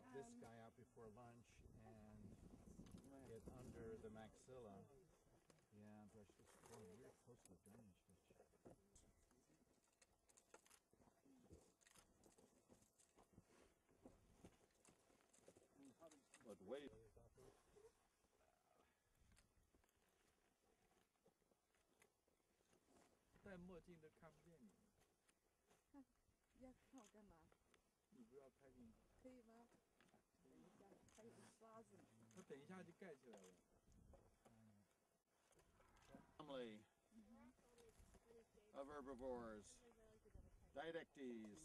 this guy out before lunch and get under the maxilla. Yeah, brush this. Oh, you're close to the drainage ditch. But wait. 戴墨镜都看不见你，要看我干嘛？你不要拍进，可以吗？ 还有个刷子呢。我等一下就盖起来了。Family of herbivores, Diadectes.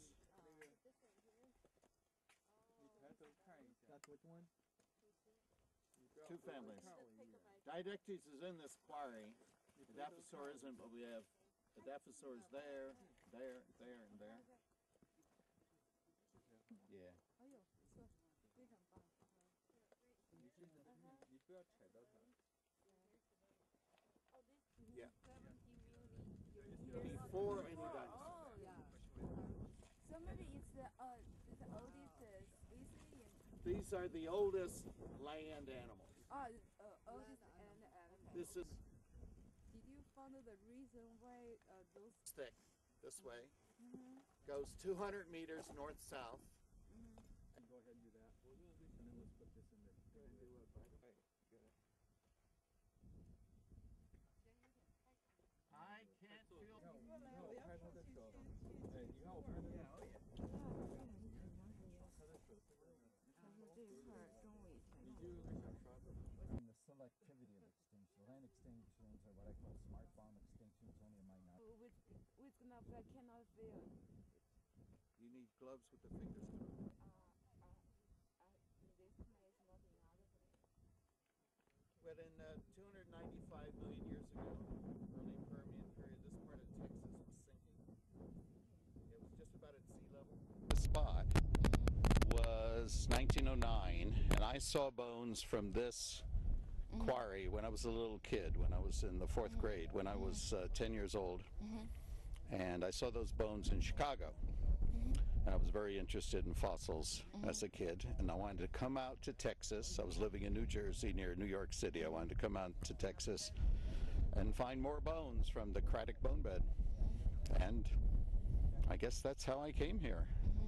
That's one? Two families. Diadectes is in this quarry. Edaphosaur isn't, but we have Edaphosaurs there, there, there, and there. Yeah. 你现在你你不要踩到它。 Yeah. Before Before any dinosaurs. Oh, yeah. So maybe it's the uh, it's the oldest uh, species in These are the oldest land animals. uh, uh oldest and uh, This is Did you find the reason why uh, those thick this way. Goes 200 meters north Gloves I cannot feel. You need gloves with the fingers cut off. Uh, uh, uh, in this place, not in place. But in uh, 295 million years ago, early Permian period, this part of Texas was sinking. It was just about at sea level. The spot was 1909, and I saw bones from this quarry when I was a little kid, when I was in the fourth grade, when I was uh, 10 years old. And I saw those bones in Chicago. And I was very interested in fossils mm-hmm. as a kid, and I wanted to come out to Texas. I was living in New Jersey near New York City. I wanted to come out to Texas and find more bones from the Craddock bone bed. And I guess that's how I came here. Mm-hmm.